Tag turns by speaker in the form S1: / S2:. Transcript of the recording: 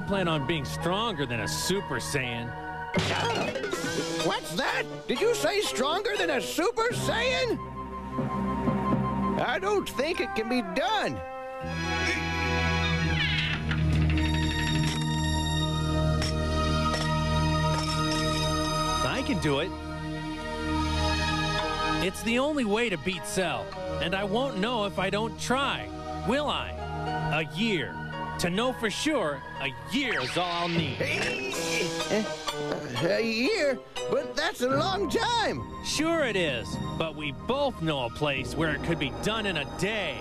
S1: plan on being stronger than a Super Saiyan.
S2: What's that? Did you say stronger than a Super Saiyan? I don't think it can be done.
S1: I can do it. It's the only way to beat Cell, and I won't know if I don't try, will I? A year. To know for sure, a year is all I'll need.
S2: Eh, a year? But that's a long time.
S1: Sure it is, but we both know a place where it could be done in a day.